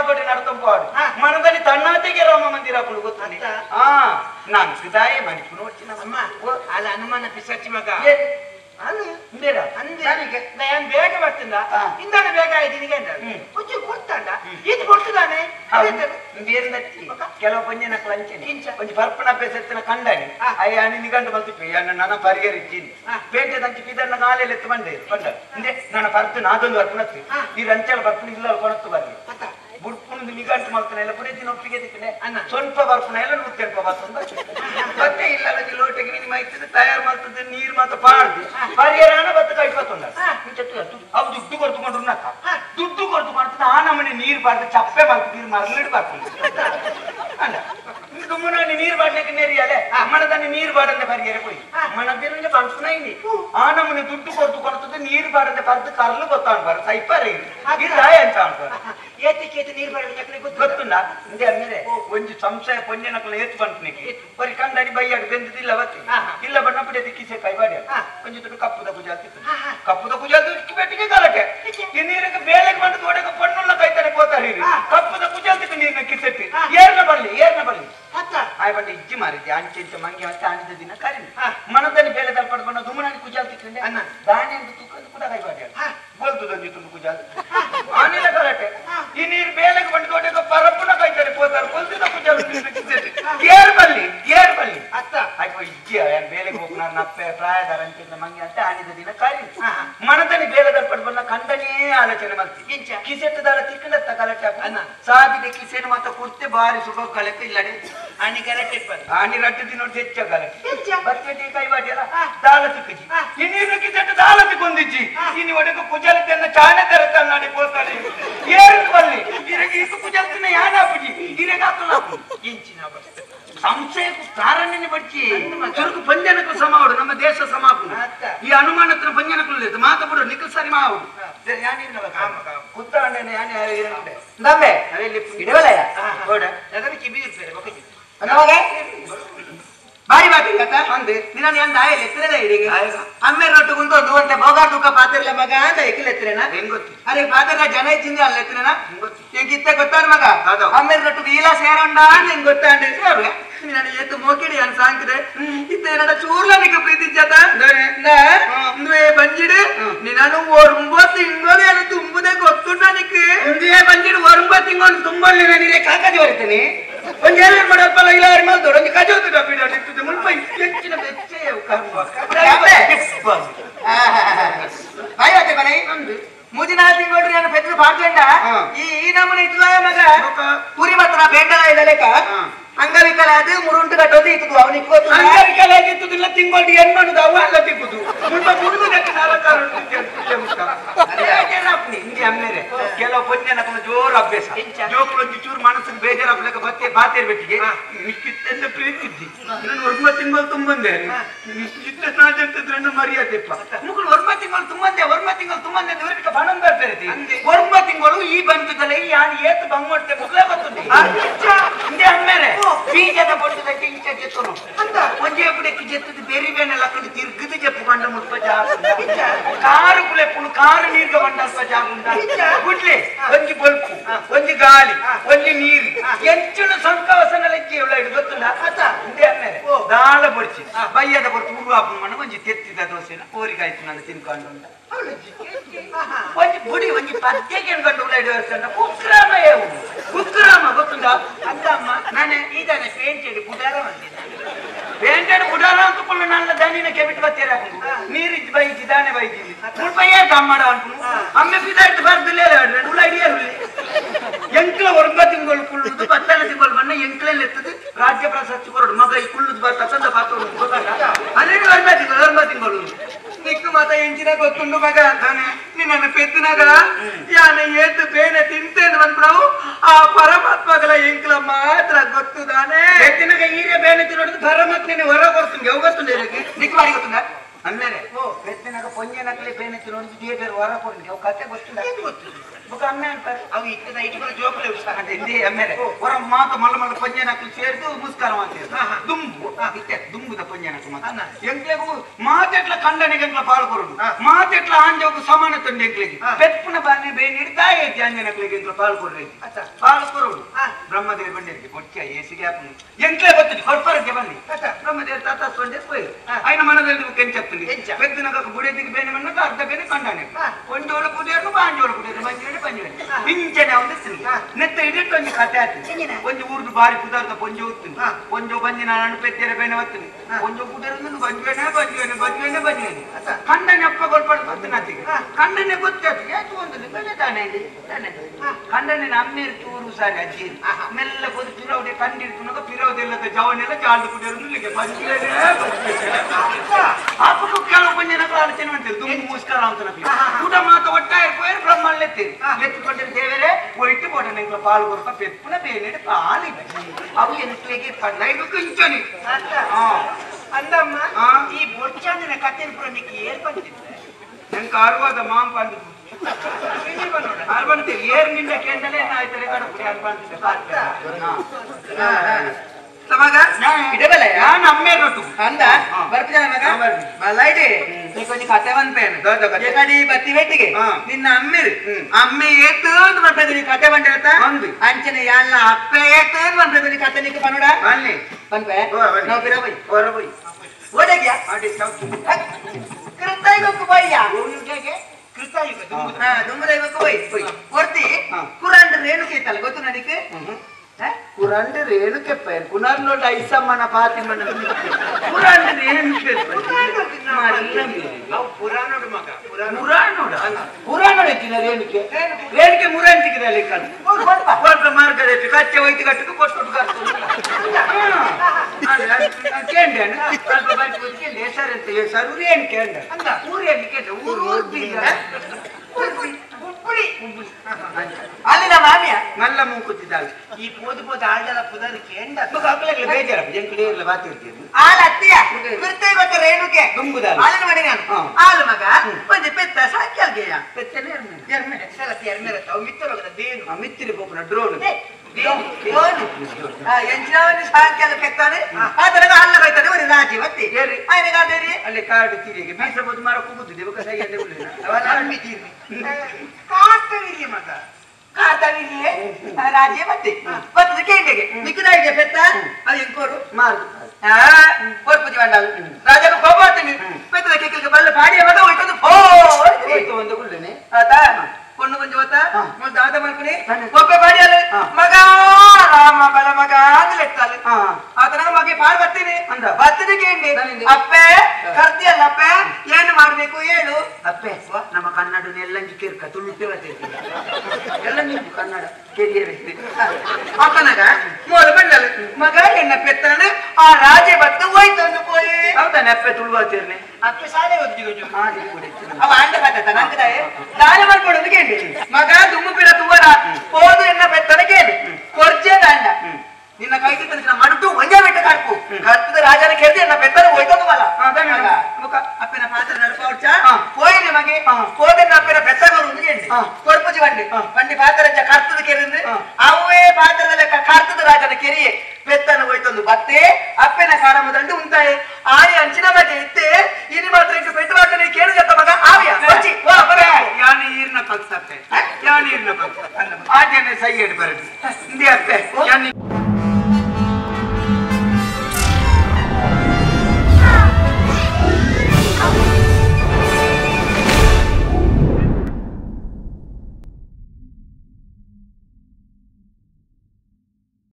ಮಾಡ್ಕೊಟ್ಟಿ ನಡ್ಕೊಂಡ್ ಪಾಡು ಮನದಲ್ಲಿ ತಣ್ಣತೆಗೆ ರಾಮ ಮಂದಿರ ಕುಳ್ಕೊತಾನೆ ಆ ನಾನು ಸುಧಾಯ ಮನಿಪು ನೋಡ್ತೀನಿ ಅಮ್ಮ ಅಲ್ಲ ಹನುಮಾನ ಪಿಸಚ್ಚಿ ಮಗ ನಾನು ಬೇಗ ಬರ್ತಿಲ್ಲ ಇಂದಾನೆ ಬೇಗ ಇದ್ದೀನಿ ಅಂತ ಉಜ್ಜು ಕೊಡ್ತಾಂಡ ಇದು ಕೊಡ್ತಿದ್ದಾನೆ ಕೆಲವು ಪಂಜನ ಕಳಂಚನೆ ಒಂದು ಪರ್ಪಣ ಪೇಸತ್ತಿನ ಕಂಡನೆ ಅಯ್ಯ ಅಣ್ಣ ನಿಗಂಡು ಬಂದಿಪ್ಪಿ ಅಣ್ಣ ನನ್ನ ಪರಿಗರಿದ್ದೀನಿ ಪೇಂಟೆ ದಂಚಿ ಪಿದಣ್ಣ ನಾಲೆಲ್ಲ ಎತ್ತು ಬಂದೆ ಬಂದ ಹಿಂದೆ ನನ್ನ ಪರ್ದು ನಾದೊಂದು ಬರ್ಪಣತ್ತಿ ನೀರು ಅಂಚೆಲ್ಲ ಬರ್ಪಣ ಇಲ್ಲ ಕೊರತ್ತು ಬರ್ಲಿ ನಿಗಂಟ ಮಲ್ತನ ಎಲ್ಲ ಪುರೇತಿ ನೊಪ್ಪಿಗೆ ಅನ್ನ. ಸ್ವಲ್ಪ ಬರ್ಪುನ ಎಲ್ಲ ನೂತ್ತೆಂಪ ಬರ್ತಂದ. ಮತ್ತೆ ಇಲ್ಲ ಅಲ್ಲ ಲೋಟೆಗೆ ನಿಮ್ಮ ಮೈತಿದ ತಯಾರು ಮಾಡ್ತದೆ ನೀರು ಮಾತ್ರ ಪಾಡ್ದು. ಪರಿಹಾರ ಬತ್ತ ಕೈಪತ್ತೊಂದ ಆ. ಅವು ದುಡ್ಡು ಮಾಡ್ರು ನಕ್ಕ. ದುಡ್ಡು ಕೊರ್ತು ಮಾಡ್ತದೆ ಆ ನಮ್ಮನೆ ನೀರು ಬಾರ್ದು ಚಪ್ಪೆ ಬಾರ್ದು ನೀರು ಮರಳಿಡ್ ಬಾರ್ದು ಅಲ್ಲ ಸುಮ್ಮನೆ ನೀರು ಬಾಡ್ಲಿಕ್ಕೆ ನೆರಿಯಲೆ ಮನದಲ್ಲಿ ನೀರು ಬಾಡಂದೆ ಬರಿಯರೆ ಪೋಯಿ ಮನದಿನ ಫಂಕ್ಷನ್ ಅಯ್ಯಿ ಆ ನಮ್ಮನೆ ದುಡ್ಡು ಕೊಡ್ತು ಕೊಡ್ತದೆ ನೀರು ಬಾಡಂದೆ ಬರ್ದು ಕರ್ಲು ಗೊತ್ತಾನ್ ಬರ ಸೈಪರ್ ಇಲ್ಲ ಎಂತ ಅನ್ಬಾರ ಏತಕ್ಕೆ ಏತು ನೀರು ಬಾಡಲಿ ಗೊತ್ತಿಲ್ಲ? ಇಂದೆ ಅಂದ್ರೆ ಒಂಜಿ ಸಂಶಯ ಪೊಂಜನಕ್ಲ ಏತು ಬಂತು ನಿಕ್ಕೆ ಬರಿ ಕಂಡಡಿ ಬೈಯಾಗ ಬೆಂದಿಲ್ಲ ಅವತ್ತಿ. ಇಲ್ಲ ಬಣ್ಣ ಬಿಡದೆ ಕಿಸೆ ಕೈ ಬಾಡಿ ಒಂಜಿ ದುಡ್ಡು ಕಪ್ಪುದ ಪೂಜೆ ಆಗ್ತಿತ್ತು ಕಪ್ಪುದ ಪೂಜೆ ಅದು ಬೆಟ್ಟಿಗೆ ಕಾಲಕ್ಕೆ. ಈ ನೀರಿಗೆ ಬೇಲೆಗೆ ಬಂದು ಒಡೆಗೆ ಪಣ್ಣುಲ್ಲ ಕೈತಾನೆ ಕೋತಾರೆ ಕಪ್ಪುದ ಪೂಜೆ ಆಗ್ತಿತ್ತು ನೀರ್ನ ಕಿಸೆಟ್ಟಿ. ಏರ್ನ ಬರ್ಲಿ ಏರ್ನ ಬರ್ಲಿ. ಆಯಬಟ್ಟ ಇಜ್ಜಿ ಮಾರಿದ್ದೆ. ಅಂಚೆಂಚ ಮಂಗಿ ಮತ್ತೆ ಆನಿದ ದಿನ ಕಾರಿನ. ಮನದಲ್ಲಿ ಬೇಳೆ ತಲ್ಪಡ್ ಬಂದ ದುಮ್ಮನಾಗಿ ಕುಜಾಲ್ ತಿಕ್ಕಂಡೆ ಅನ್ನ. ದಾಣಿ ಅಂತ ತುಕ್ಕಂದು ಕೂಡ ಕೈ ಬಾಡಿ ಬೋಲ್ದು ದಂಜಿ ತುಂಬ ಕುಜಾಲ್. ಆನಿಲ ಕರಟೆ ಈ ನೀರು ಬೇಲೆಗೆ ಬಂಡ್ಕೊಂಡೆ ಪರಪುನ ಕಾಯ್ತಾರೆ ಪೋತಾರ. ಬೋಲ್ತಿದ ಕುಜಾಲ್ ಗೇರ್ ಬಲ್ಲಿ ಗೇರ್ ಬಲ್ಲಿ. ಅತ್ತ. ಅಯ್ಯೋ ಇಜ್ಜಿ ಯಾರು ಬೇಲೆಗೆ ಹೋಗ್ನಾರ ನಪ್ಪೆ ಪ್ರಾಯದಾರ ಅಂತ ಮಂಗಿ ಅಂತ ಆನಿದ ದಿನ ಕಾರಿನ. ಮನದಲ್ಲಿ ಬೇಲೆ ತಲ್ಪಡ್ ಬಂದ ಕಂದನೇ ಆಲೋಚನೆ ಮಾಡ್ತಿ. ಕಿಸೆಟ್ಟದಾರ ತಿಕ್ಕ ಕತ್ತ ಕಲೆಕ್ಟ್ ಮಾತ ಕುರ್ತೆ ಬಾರಿ ಸುಖ ಕಲೆಕ್ಟ್ ಇಲ್ಲ ಅಣ್ಣಿ ಕಲೆಕ್ಟ್ ಇಪ್ಪತ್ತು ಅಣ್ಣಿ ರಟ್ಟದಿ ನೋಡಿ ಹೆಚ್ಚ ಕಲೆಕ್ಟ್ ಬರ್ತೇಟಿ ಕೈ ಬಾಟಿಯಲ್ಲ ದಾಳ ತಿಕ್ಕಿ ಇನ್ನೀರಕ್ಕೆ ಜಟ್ಟ ದಾಳ ತಿಕ್ಕೊಂದಿಜ್ಜಿ ಇನ್ನು ಒಡಗ ಕುಜಲತೆಯನ್ನ ಚಾಣೆ ತೆರತಾನ ನಾಡಿ ಏರು ಬಲ್ಲಿ ಇರಗ ಇಷ್ಟು ಕುಜಲತನ ಯಾನ ಹಾಪುಜಿ ಇರಗ ಇಂಚಿನ ಬರ್ತದೆ ಸಂಶಯಕ್ಕೂ ಕಾರಣನೆ ಬಡ್ಚಿ ಚುರುಕು ಪಂಜನಕ್ಕೂ ನಮ್ಮ ದೇಶ ಸಮಾಪನ ಈ ಅನುಮಾನತ್ರ ಪಂಜನಕ್ಕೂ ಮಾತ ಬಿಡು ನಿಖಲ್ ಸರಿ ಮಾವು ಇದನ್ನುಂಡೆ ದಮ್ಮೆ ಅದೇ ಲಿಪ್ ಇಡವಲಯ ಓಡ ಅದನ್ನ ಕಿಬಿ ಇರ್ತಾರೆ ಮಕ್ಕ ಕಿಬಿ ಅನ್ನೋಗೆ ಬಾರಿ ಬಾಟಿ ಕಥ ಒಂದು ದಿನ ನಾನು ದಾಯ ಎತ್ತರದ ಇಡಿಗೆ ಅಮ್ಮೆ ರೊಟ್ಟು ಕುಂತು ಒಂದು ಅಂತ ಭೋಗ ದುಃಖ ಪಾತ್ರೆಲ್ಲ ಮಗ ಅಂತ ಎಕ್ಕಿಲ್ ಎತ್ತರೇನ ಹೆಂಗ್ ಗೊತ್ತಿ ಅರೆ ಪಾತ್ರೆ ಜನ ಇಚ್ಚಿಂದ ಅಲ್ಲಿ ಎತ್ತರೇನ ಹೆಂಗ್ ಇತ್ತ ಗೊತ್ತಾದ ಮಗ ಅಮ್ಮೆ ರೊಟ್ಟು ಈಲ ಸೇರಂಡ ಅಂತ ಹೆಂಗ್ ಗೊತ್ತಾಂಡ್ರಿ ಅವ್ರಿಗೆ ನಾನು ಎತ್ತು ಮೋಕಿಡಿ ಅನ್ ಸಾಂಕ್ರೆ ಇತ್ತ ಏನಡ ಚೂರ್ಲ ನಿಂಗೆ ಪ್ರೀತಿ ಜತ ಬಂದಿಡು ವರುಂಬ ತಿಂಗಳು ತುಂಬಲ್ಲಿ ನನಗೆ ಕಾಕದಿ ಬರ್ತೇನೆ ಒಂದು ಏನೇನು ಮಾಡಪ್ಪಲ್ಲ ಇಲ್ಲ ಅರಿ ಮಾಡ್ದೋಡು ಒಂದು ಕಜೋದು ಡಬ್ಬಿಡ ನಿಂತಿದ್ದು ಮುಲ್ಪ ಹೆಚ್ಚಿನ ಬಾಯ್ವಾತೆ ಬರೈ ಮುದಿನ ತಿಂಗಳು ನಾನು ಪಾಡ್ಕೊಂಡ ಹಾ. ಈ ಈ ನಮೂನೆ ಇತ್ತು ಮಗ. ಪುರಿ ಮಾತ್ರ ಬೇಂಡಲ ಇದೆ ಹಾ. ಅಂಗವಿಕಲ ಅದು ಮುರುಂಟು ಕಟ್ಟೋದು ಇತ್ತು ಅವನಿಗೆ ಗೊತ್ತು ಅಂಗರಿಕೆಲ್ಲ ಆಗಿತ್ತದಿಲ್ಲ ತಿಂಗಳು ಏನ್ ಮಾಡುದು ಅವ ಅಲ್ಲ ತಿಕ್ಕುದು ಮುಲ್ಪ ಮುರುಗುದಕ್ಕೆ ನಾಲ್ಕಾರು ಹಿಂಗೆ ಅಮ್ಮೇರೆ ಕೆಲವು ಪೊಂಜನಕಲ ಜೋರು ಅಭ್ಯಾಸ. ಜೋಕುಲು ಒಂದು ಚೂರು ಮನಸ್ಸಿಗೆ ಬೇಜಾರಾಗ್ಲಿಕ್ಕೆ ಬತ್ತೆ ಬಾತೇರ್ ಇರ್ಬೇಕಿಗೆ. ಮಿಕ್ಕಿತ್ತೆಲ್ಲ ಪ್ರೀತಿದ್ದಿ. ನಾನು ಒರ್ಮ ತಿಂಗಳು ತುಂಬಂದೆ. ಇತ್ತ ನಾಜಿರ್ತಿದ್ರೆ ಮರ್ಯಾದೆಪ್ಪ ಮುಕ್ಕಳು ತಿಂಗಳು ತುಂಬಾ ನೂರಿಕ ಬಣ್ಣ ಬರ್ತಿರ್ತಿ ಒಂಬ ತಿಂಗಳು ಈ ಬಂತದಲ್ಲ ಯಾರು ಏತ್ ಬಂಗ್ ಮಾಡ್ತೆ ಬುಕ್ಲೆ ಬರ್ತದೆ ಹಿಂದೆ ಅಮ್ಮೇಲೆ ಬೀಜದ ಬಡ್ಡದಕ್ಕೆ ಈಚ ಜೆತ್ತನು ಅಂತ. ಒಂಜೆ ಬಿಡಕ್ಕೆ ಜೆತ್ತದ ಬೇರೆ ಬೇನೆಲ್ಲ ಕಂಡು ತಿರ್ಗದ ಜಪ್ಪು ಬಂಡ ಮುಟ್ಪ ಕಾರು ಕುಲೆ ಪುಣು ಕಾರು ನೀರ್ಗ ಬಂಡ ಜಾಗ ಉಂಟ. ಗುಡ್ಲೆ ಒಂಜಿ ಬಲ್ಕು ಒಂಜಿ ಗಾಳಿ ಒಂಜಿ ನೀರು. ಎಂಚಿನ ಸಂಕವಸನಲ್ಲ ಕೇವಲ ಇಡು ಗೊತ್ತಲ್ಲ ಅದ. ಹಿಂದೆ ಅಮ್ಮೇಲೆ ದಾಳ ಬಡ್ಚಿ ಬಯ್ಯದ ಬಡ್ತು ಉರುವಾಪು ಮಣ್ಣು ಒಂಜಿ ತೆತ್ತಿದ ದೋಸೆನ ಓರಿಗಾಯ್ತು ನಾನು ತಿನ್ಕೊಂಡು ಉಂಟ ಅತ್ತೆಗೆ ಕಂಡು ಕುಕ್ರಾಮ ಏವು ಕುಕ್ರಾಮ ಅಮ್ಮ ನಾನು ಇದಾನೆ ಪೇಂಟೆಡ್ ಗುಡಾರ ಪೇಂಟೆಡ್ ಗುಡಾರ ಅಂತಕೊಂಡು ನನ್ನ ದಾನಿನ ಕೆಬಿಟ್ ಬತ್ತೀರ ನೀರಿದ್ ಬೈಜಿ ದಾನೆ ಬೈಜಿ ಮುಲ್ಪ ಕಮ್ಮಡ ಅಂತು ಅಮ್ಮೆ ಬಿದಾಯ್ತು ಬರ್ದಿಲ್ಲ ಉಳ ಹಿಡಿಯರುಲ್ಲಿ ಎಂಕ್ಲ ಒಂಬ ತಿಂಗಳು ಕುಳ್ಳುದು ಬತ್ತನ ತಿಂಗಳು ಬಣ್ಣ ಎಂಕ್ಲಲ್ಲಿ ಎತ್ತದು ರಾಜ್ಯ ಪ್ರಶಸ್ತಿ ಕೊರಡು ಮಗ ಈ ಕುಳ್ಳುದು ಬರ್ತಕ್ಕಂಥ ಪಾತ್ರ ಗೊತ್ತಾಗ ಒಂಬ ತಿಂಗಳು ಒಂಬ ಮಾತ ಎಂಚಿನ ಗೊತ್ತುಂಡು ಮಗ ಅಂತಾನೆ ನಿನ್ನ ಪೆತ್ತನಾಗ? ಯಾನ ಎದ್ದು ಬೇನೆ ತಿಂತೇನ್ ಬಂದ್ ಪ್ರಭು ಆ ಪರಮಾತ್ಮಗಳ ಎಂಕ್ಲ ಮಾತ್ರ ಗೊತ್ತು ತಾನೇ? ಎತ್ತಿನಾಗ ಈರೆ ಬೇನೆ ತಿನ್ನೋದು ಪರಮಾತ್ಮನೆ ವರ ಕೊಡ್ತೀನಿ ಹೋಗಸ್ತುಂದ ನಿಖವಾಗಿ ಗೊತ್ತಂದ ಅಂದ್ಮೇಲೆ ಓ ಬೆತ್ತಿನಾಗ ಪೊಂಜೆ ಬೇನೆ ತಿನ್ನೋದು ಬೇರೆ ಹೊರ ಕೊಡ್ತೀನಿ ಅವ್ ಕತೆ ಗೊತ್ತಿಲ್ಲ ಗೊತ್ತಿಲ್ಲ ఒక అమ్మే అంటారు అవి ఇక్కడ ఇటుకలు జోకులు ఇస్తారు అంటే ఇది ఎమ్మెల్యే ఒక మాత మళ్ళీ మళ్ళీ పంజనకులు చేరుతూ ముస్కారం అంతే దుమ్ము ఇట్టే దుమ్ముద పంజనకు అన్న. ఎంక్లేకు మా చెట్ల కండని గంటల పాల్కొరుడు ఆ. మా చెట్ల ఆంజోకు సమానత ఎంక్లేకి ఆ. పెట్టుకున్న బాన్ని బే నిడతాయి అంజనకులకి ఇంట్లో పాల్కొర్రేది అచ్చా. పాల్కొరుడు ఆ. బ్రహ్మదేవి బండికి వచ్చా ఏసి గ్యాప్ ఎంక్లే బతుంది కొడపరకు ఇవ్వండి అచ్చా. బ్రహ్మదేవి తాత సొంటే పోయి ఆ. ఆయన మన తెలుగు కెన్ చెప్తుంది ఎంచా. పెద్దనక గుడి దిగి పోయిన మన్న అర్ధ పోయిన ಪಂಜಿ ಪಿಂಚನೆ ಅವನು ತಿನ್ನು ನೆತ್ತ ಇಡಿಟ್ಟು ಒಂಜಿ ಕತೆ ಒಂದು ಒಂಜಿ ಊರ್ದು ಬಾರಿ ಕುದಾರ್ದ ಪೊಂಜಿ ಹೋಗ್ತೀನಿ ಒಂಜೊ ಬಂಜಿ ನಾನು ಅಣುಪೆತ್ತೆರ ಬೇನೆ ಹೊತ್ತೀನಿ ಒಂಜೊ ಕುಡರನ್ನು ಬಂಜ್ವೇನೆ ಬಂಜ್ವೇನೆ ಬಂಜ್ವೇನೆ ಬಂಜ್ವೇನೆ ಕಣ್ಣನೆ ಅಪ್ಪ ಗೊಳ್ಪಡ್ ಬರ್ತೀನಿ ಆತಿಗೆ ಕಣ್ಣನೆ ಗೊತ್ತಾತು ಯಾಕೆ ಒಂದು ಬೆಲೆ ಇಲ್ಲಿ ತಾನೆ ಕಣ್ಣನೆ ನಮ್ಮೇರು ಚೂರು ಸಾರಿ ಅಜ್ಜಿ ಮೆಲ್ಲ ಕೊದು ಪಿರೋಡೆ ಕಂಡಿಡ್ತು ಪಿರೋದೆಲ್ಲದ ಜವನೆಲ್ಲ ಜಾಳ್ದು ಕುಡಿಯೋರು ಬಂಜ್ವೇನೆ ಬಂಜ್ವೇನೆ ಕೆಲವು ಜನಗಳು ಅಡಚಣೆ ಮಾಡ್ತೀರಿ ದುಂಬು ಮುಸ್ಕಾರ ಅಂತ ಊಟ ಮಾತ ಒಟ್ಟಾಗಿ ಪೋಯ್ ಬ್ರಹ್ಮಣ್ಣ ಎತ್ತೀರಿ ಎತ್ತುಕೊಂಡಿರಿ ದೇವರೇ ಒಯ್ತು ಕೊಡನೆಂಗ್ಲ ಪಾಲು ಕೊರಪ ಪೆಪ್ಪುನ ಬೇನೆಡು ಪಾಲಿ ಅವು ಎಂಟ್ಲಿಗೆ ಪನ್ನೈದು ಕಿಂಚನಿ ಅಂದಮ್ಮ ಈ ಬೊಡ್ಚಾಂದಿನ ಕಥೆ ಪುರಕ್ಕೆ ಏರ್ ಬಂದಿದ್ದೆ ನಂಗೆ ಅರ್ವಾದ ಮಾಂ ಬಂದಿದ್ದು ಅರ್ಬಂತೀರಿ ಏರ್ನಿಂದ ಕೇಂದ್ರಲೇ ಆಯ್ತಾರೆ ಕಡೆ ಅರ್ಬಂತಿದ್ದೆ ಮಗ ಇಡಬಲ್ಲ ನಾನು ಅಮ್ಮೆ ರೊಟ್ಟು ಅಂದ? ಬರ್ಪಿದ ನಮಗ. ಬಲ್ಲೈಟಿ ಕೊಂಚ ಕತೆ ಬಂತೇನೆ. ಎಕಡಿ ಬತ್ತಿ ಹಾ. ನಿನ್ನ ಅಮ್ಮಿರ್. ಅಮ್ಮಿ ಏತು ಅಂತ ಬಂತದ ನೀ ಕತೆ ಬಂದ ಅಂದು. ಅಂಚನೆ ಯಾಲ್ನ ಅಪ್ಪ ಏತು ಅಂತ ಬಂತದ ನೀ ಕತೆ ನಿಕ್ಕ ಪನುಡ ಬನ್ನಿ. ಬಂದ್ವೆ. ನಾವು ಬಿರ ಬೈ. ಹೊರ ಬೈ. ಓಡಗ್ಯಾ? ಅಡಿ ಚೌಕಿ ಕೃತೈಗಕ್ಕೆ ಬಯ್ಯ ಕೃತಯುಗ ಹಾ ದುಂಬದೈಗಕ್ಕೆ ಬೈ. ಕೊಡ್ತಿ? ಹಾ. ಏನು ರೇಣುಕೆ ಇತ್ತಲ್ಲ ಗೊತ್ತು ನನಗೆ? ಕುರಂಡ ರೇಣುಕೆ ಪೇರ್ ಕುನರ್ನೋಡ ಐಸಮ್ಮನ ಫಾತಿಮನ ಕುರಂಡ ರೇಣುಕೆ ಅವು ಪುರಾಣೋಡು ಮಗ. ಪುರಾಣ ಮುರಾನೋಡ ಮುರಾನೋಡ ಎತ್ತಿನ ರೇಣುಕೆ ರೇಣುಕೆ ಮುರಾಂಟಿಗೆ ಅಲ್ಲಿ ಕಣ್ಣು? ಕೊಟ್ಟ ಮಾರ್ಗದ ಕಚ್ಚೆ ಒಯ್ತು ಕಟ್ಟಕ್ಕೆ ಕೊಟ್ಟು ಕೇಂದ್ರ ಸ್ವಲ್ಪ ಕೇಂದ್ರ ಹೆಸರು ಅಂತ ಹೆಸರು ರೇಣುಕೆ ಅಂದ. ಊರಲ್ಲಿ ಕೇಂದ್ರ ಊರು ಉಪ್ಪುಳಿ ಅಲ್ಲಿ ನಮ್ಮ ಮಾಮಿಯ? ಮಲ್ಲ ಮೂಕುತ್ತಿದ್ದಾಳೆ. ಈ ಪೋದು ಪೋದು ಆಳ್ದಲ್ಲ ಪುದರ್ ಕೇಂಡ ಮಕ್ಕಳಿಗೆ ಬೇಜಾರ. ಎಂಕಡೆ ಇರಲ್ಲ ಬಾತಿರ್ತೀನಿ ಆಲ ಅತ್ತಿಯ? ಕೃತೈಗಕ್ಕೆ ರೇಣುಕೆ ತುಂಬುದಾಲ ಹಾಲಿನ ಮಾಡಿ ನಾನು. ಹಾಲು ಮಗ ಒಂದು ಪೆತ್ತ ಸಾಕ್ಯಾಲ್ಗೆಯ. ಪೆತ್ತನೆ ಸಲ ಎರ್ಮೆರ. ತಾವು ಮಿತ್ತರೋಗದ ದೇನು. ಮಿತ್ತಿರಿ ಬೋಪನ ಡ್ರೋನ್ ಎಂಚಿನವನು ಸಾಯಂಕಾಲ ಕೆತ್ತಾನೆ ಅದರ ಅಲ್ಲ ಬೈತಾನೆ ಒಂದು ರಾಜಿ ಮತ್ತೆ ಆಯ್ನೆಗ ಅದೇ ಅಲ್ಲಿ ಕಾರ್ಡ್ ತಿರಿಗೆ ಬೀಸಬಹುದು ಮರ ಕುಗುದು ದೇವಕ ಸೈಯಲ್ಲಿ ಉಳ್ಳಿಲ್ಲ ಅವನ ಅಮ್ಮಿ ತೀರ್ನಿ ಕಾಸ್ತವಿರಿಯ ಮಗ. ಕಾಸ್ತವಿರಿಯೇ ರಾಜೇ ಮತ್ತೆ ಬತ್ತದ ಕೇಂಡೆಗೆ ನಿಕ್ಕದಾಯಿಗೆ ಪೆತ್ತ ಅದು ಎಂಕೋರು ಮಾರು ಕೋರ್ಪುಜಿ ಮಂಡಲ್ ರಾಜನ ಕೋಪ ಆಗ್ತೀನಿ ಪೆತ್ತದ ಕೇಕಲಿಗೆ ಬಲ್ಲ ಪಾಡಿಯ ಮಗ ಉಳ್ಕೊಂಡು ಫೋ ಒಂದು ಗುಳ್ಳನೆ. ಆತಾ. ಹೋತ ಹಾ. ಮೊದ್ಲು ದಾದ ಮಾಡ್ಕೊನಿ ತಾನೆ. ಒಬ್ಬೆ ಬಾಡಿಯಲ್ಲ ಮಗ ರಾಮ ಬಲ ಮಗ ಅಂದ್ರೆ ಹಾ ಆತನ ಮಗೆ ಪಾಲ್ ಬರ್ತೀನಿ ಅಂದ. ಬರ್ತದಕ್ಕೆ ಕೇಳಿ. ಅಪ್ಪೆ ಕರ್ತಿಯಲ್ಲ ಅಪ್ಪೆ ಏನು ಮಾಡ್ಬೇಕು ಹೇಳು ಅಪ್ಪೆ ನಮ್ಮ ಕನ್ನಡ ಎಲ್ಲಂಜಿ ಕೇರ್ಕ ತುಳುಪೇವ ಎಲ್ಲ ನೀವು ಕನ್ನಡ ಕೆರಿಯರ್ ಆತನಗ ಮೂರು ಬಂದಲ್ಲ ಮಗ ಎನ್ನ ಪೆತ್ತನ ಆ ರಾಜೆ ಬತ್ತು ಹೋಯ್ತು ಅಂದು ಪೋಯಿ ಹೌದಾನೆ ಅಪ್ಪೆ ತುಳುವಾತಿರ್ನೆ ಅಪ್ಪೆ ಸಾಲೆ ಕುಡಿತು ಅವ ಅಂಡ ಬತ್ತ ನಂಗದಾಯ ದಾನ ಮಾಡ್ಕೊಡೋದು ಮಗ ದುಮ್ಮು ಪಿರ ತೂವರ ಹೋದು ಎನ್ನ ತನಕೇಂಡಿ ಕೊರ್ಜೆ ದಾಂಡ. ನಿನ್ನ ಕೈ ತಿನ್ನ ಮಡುಟು ಒಂಜೆ ಬೆಟ್ಟ ಕಾಕು ಕರ್ತದ ರಾಜನ ಕೇಳ್ದೆ ಎನ್ನ ಬೆಟ್ಟದ ಹೋಯ್ತದ ಮಲ ಮುಖ ಅಪ್ಪನ ಪಾತ್ರ ನಡಪಾವಚ ಹೋಯ್ ನಿಮಗೆ. ಹೋದೆ ಬೆತ್ತ ಬೆಟ್ಟಗ ರುಂದಿಗೆಂಡಿ ಕೊರ್ಪುಜಿ ಬಂಡಿ. ಬಂಡಿ ಪಾತ್ರ ರಜ ಕರ್ತದ ಕೆರಿಂದ್ರೆ ಅವೇ ಪಾತ್ರದ ಲೆಕ್ಕ ಕರ್ತದ ರಾಜನ ಕೆರಿಯೆ. ಬೆತ್ತನ ಹೋಯ್ತೊಂದು ಬತ್ತೆ ಅಪ್ಪಿನ ಕಾರಮದಂಡು ಉಂಟಾಯೆ. ಆರಿ ಅಂಚಿನ ಬಗ್ಗೆ ಇತ್ತೆ. ಇನಿ ಮಾತ್ರ ಬೆಟ್ಟ ಮಾತ್ರ ಕೇಳಿದ ಮಗ. ಆವಿಯ ಈರ್ನ ಪಲ್ಸತ್ತೆ ಯಾವ ಈರ್ನ ಪಲ್ಸ ಇಂದಿ ಅಪ್ಪೆ ಯಾನಿ